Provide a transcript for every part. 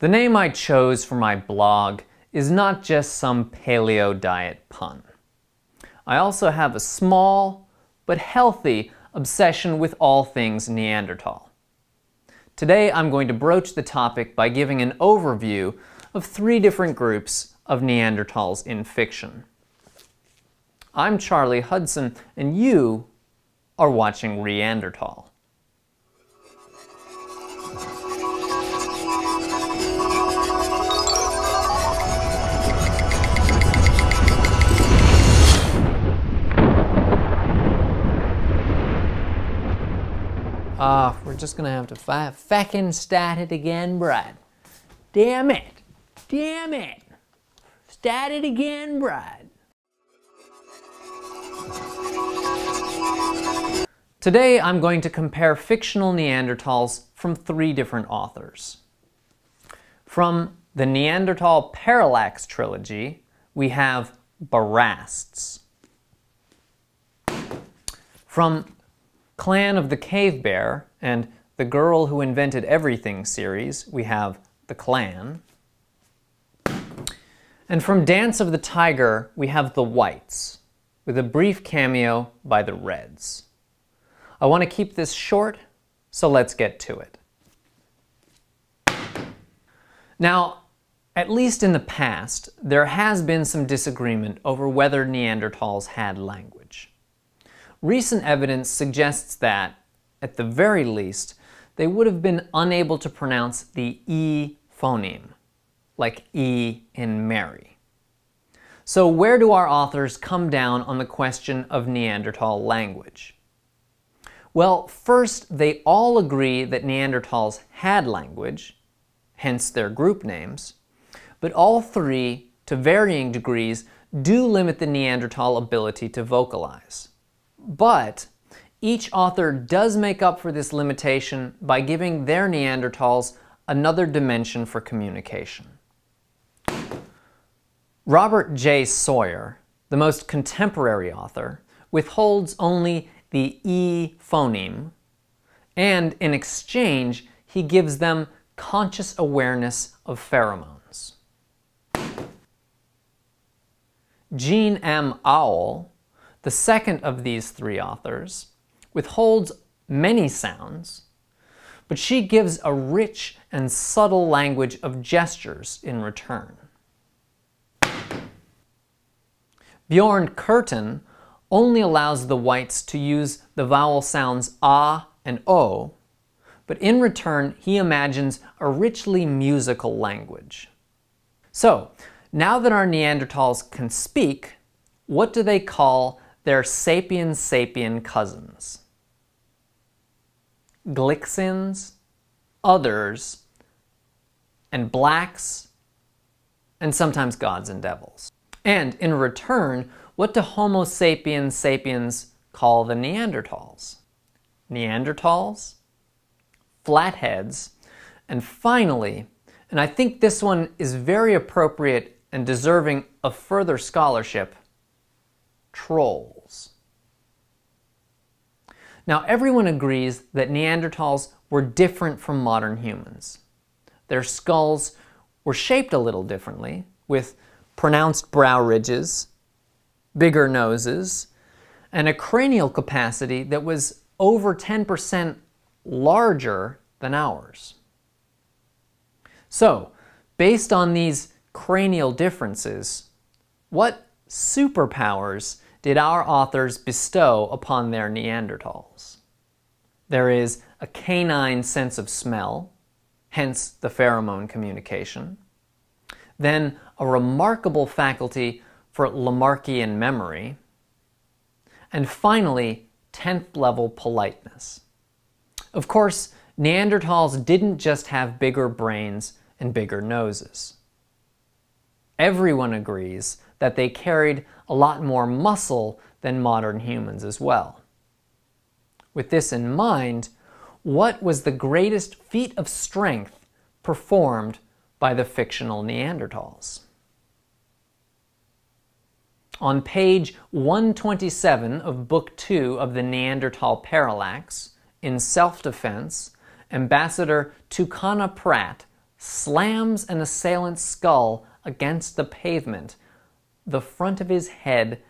The name I chose for my blog is not just some paleo diet pun. I also have a small but healthy obsession with all things Neanderthal. Today I'm going to broach the topic by giving an overview of three different groups of Neanderthals in fiction. I'm Charlie Hudson, and you are watching Reanderthal. Ah, uh, we're just gonna have to fi- feckin' start it again, Brad. Damn it! Damn it! Start it again, Brad. Today I'm going to compare fictional Neanderthals from three different authors. From the Neanderthal Parallax trilogy, we have Barasts. From Clan of the Cave Bear and The Girl Who Invented Everything series, we have The Clan. And from Dance of the Tiger, we have The Whites, with a brief cameo by the Reds. I want to keep this short, so let's get to it. Now, at least in the past, there has been some disagreement over whether Neanderthals had language. Recent evidence suggests that, at the very least, they would have been unable to pronounce the E phoneme, like E in Mary. So where do our authors come down on the question of Neanderthal language? Well, first, they all agree that Neanderthals had language, hence their group names, but all three, to varying degrees, do limit the Neanderthal ability to vocalize. But each author does make up for this limitation by giving their Neanderthals another dimension for communication. Robert J. Sawyer, the most contemporary author, withholds only the E phoneme, and in exchange, he gives them conscious awareness of pheromones. Jean M. Auel the second of these three authors withholds many sounds, but she gives a rich and subtle language of gestures in return. Björn Kurtén only allows the whites to use the vowel sounds ah and o, but in return he imagines a richly musical language. So, now that our Neanderthals can speak, what do they call their sapien sapien cousins. Gliksins, others, and blacks, and sometimes gods and devils. And in return, what do Homo sapiens sapiens call the Neanderthals? Neanderthals, flatheads, and finally, and I think this one is very appropriate and deserving of further scholarship, trolls. Now, everyone agrees that Neanderthals were different from modern humans. Their skulls were shaped a little differently, with pronounced brow ridges, bigger noses, and a cranial capacity that was over 10% larger than ours. So, based on these cranial differences, what superpowers did our authors bestow upon their Neanderthals? There is a canine sense of smell, hence the pheromone communication. Then a remarkable faculty for Lamarckian memory. And finally, 10th level politeness. Of course, Neanderthals didn't just have bigger brains and bigger noses. Everyone agrees that they carried a lot more muscle than modern humans as well. With this in mind, what was the greatest feat of strength performed by the fictional Neanderthals? On page 127 of Book 2 of the Neanderthal Parallax, in self defense, Ambassador Tukana Prat slams an assailant's skull against the pavement, the front of his head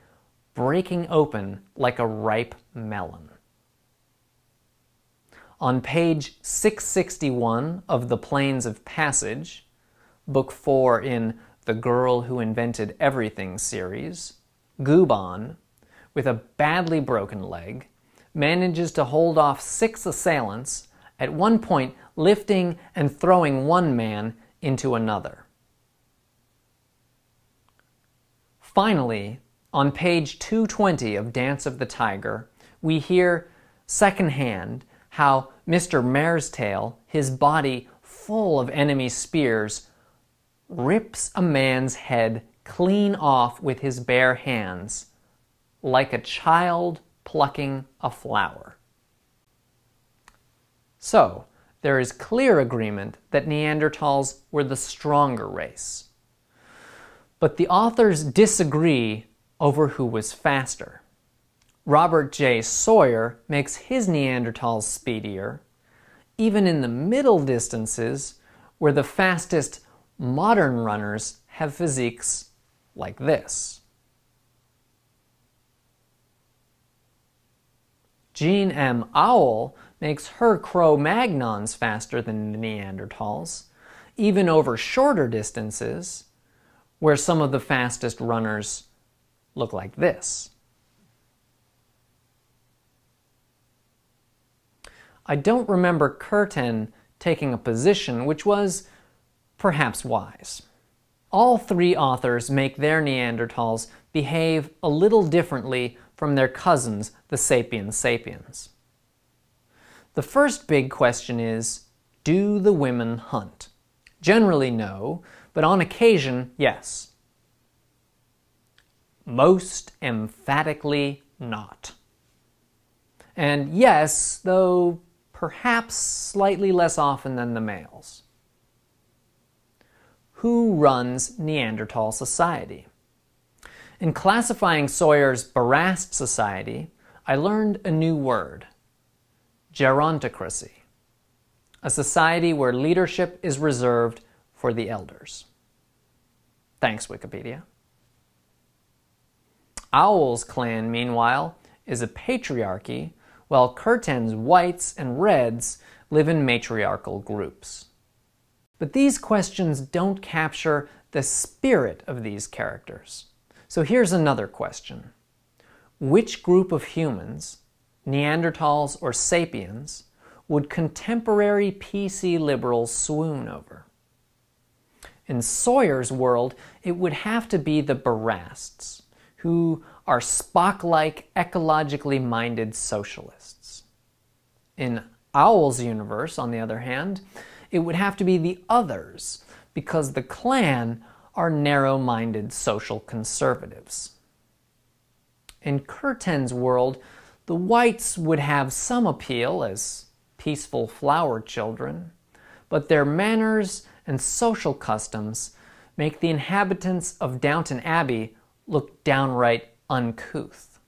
breaking open like a ripe melon. On page 661 of The Plains of Passage, book 4 in The Girl Who Invented Everything series, Guban, with a badly broken leg, manages to hold off six assailants, at one point lifting and throwing one man into another. Finally, on page 220 of Dance of the Tiger, we hear secondhand how Mr. Marestail, his body full of enemy spears, rips a man's head clean off with his bare hands, like a child plucking a flower. So, there is clear agreement that Neanderthals were the stronger race. But the authors disagree over who was faster. Robert J. Sawyer makes his Neanderthals speedier, even in the middle distances where the fastest modern runners have physiques like this. Jean M. Auel makes her Cro-Magnons faster than the Neanderthals, even over shorter distances, where some of the fastest runners look like this. I don't remember Kurtén taking a position which was perhaps wise. All three authors make their Neanderthals behave a little differently from their cousins, the sapiens sapiens. The first big question is, do the women hunt? Generally no, but on occasion, yes. Most emphatically not. And yes, though perhaps slightly less often than the males. Who runs Neanderthal society? In classifying Sawyer's Barast society, I learned a new word gerontocracy, a society where leadership is reserved for the elders. Thanks, Wikipedia. Auel's clan, meanwhile, is a patriarchy while Kurtén's whites and reds live in matriarchal groups. But these questions don't capture the spirit of these characters. So here's another question. Which group of humans, Neanderthals or sapiens, would contemporary PC liberals swoon over? In Sawyer's world, it would have to be the Barasts, who are Spock-like, ecologically minded socialists. In Auel's universe, on the other hand, it would have to be the others, because the clan are narrow-minded social conservatives. In Kurtén's world, the whites would have some appeal as peaceful flower children, but their manners and social customs make the inhabitants of Downton Abbey look downright uncouth.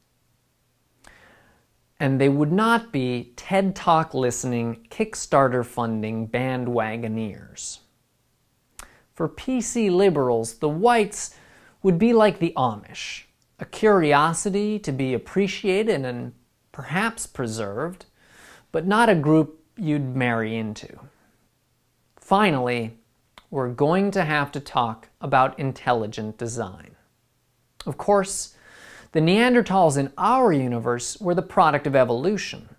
And they would not be TED Talk listening, Kickstarter funding bandwagoneers. For PC liberals, the whites would be like the Amish, a curiosity to be appreciated and perhaps preserved, but not a group you'd marry into. Finally, we're going to have to talk about intelligent design. Of course, the Neanderthals in our universe were the product of evolution.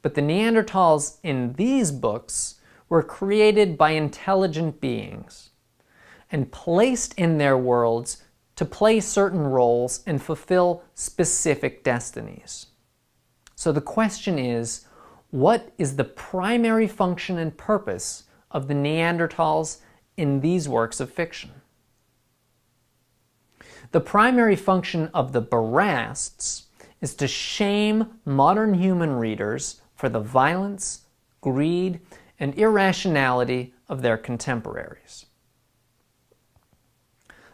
But the Neanderthals in these books were created by intelligent beings and placed in their worlds to play certain roles and fulfill specific destinies. So the question is, what is the primary function and purpose of the Neanderthals in these works of fiction? The primary function of the Barasts is to shame modern human readers for the violence, greed, and irrationality of their contemporaries.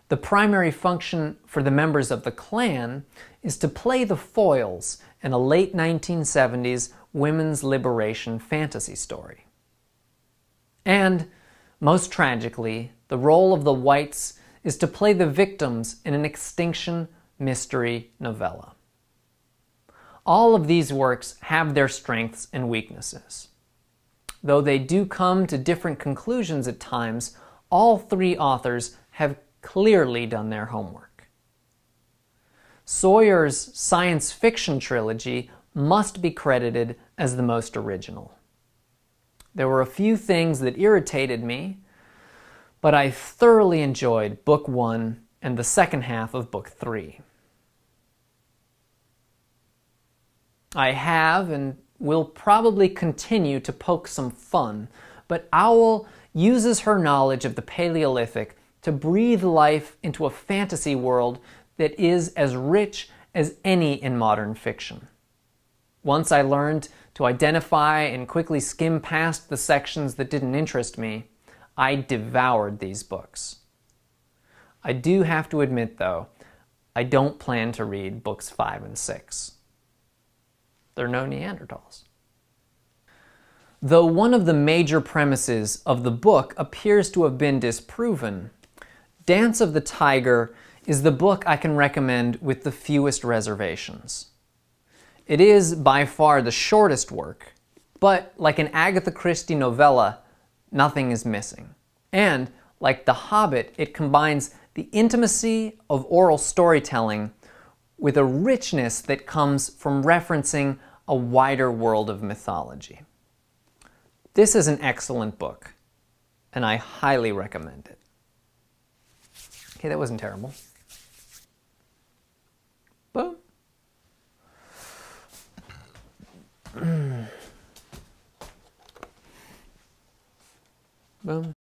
The primary function for the members of the clan is to play the foils in a late 1970s women's liberation fantasy story. And Most tragically, the role of the whites is to play the victims in an extinction mystery novella. All of these works have their strengths and weaknesses. Though they do come to different conclusions at times, all three authors have clearly done their homework. Sawyer's science fiction trilogy must be credited as the most original. There were a few things that irritated me, but I thoroughly enjoyed Book One and the second half of Book Three. I have and will probably continue to poke some fun, but Auel uses her knowledge of the Paleolithic to breathe life into a fantasy world that is as rich as any in modern fiction. Once I learned to identify and quickly skim past the sections that didn't interest me, I devoured these books. I do have to admit, though, I don't plan to read books 5 and 6. There are no Neanderthals. Though one of the major premises of the book appears to have been disproven, Dance of the Tiger is the book I can recommend with the fewest reservations. It is by far the shortest work, but like an Agatha Christie novella, nothing is missing. And, like The Hobbit, it combines the intimacy of oral storytelling with a richness that comes from referencing a wider world of mythology. This is an excellent book, and I highly recommend it. Okay, that wasn't terrible. vâng.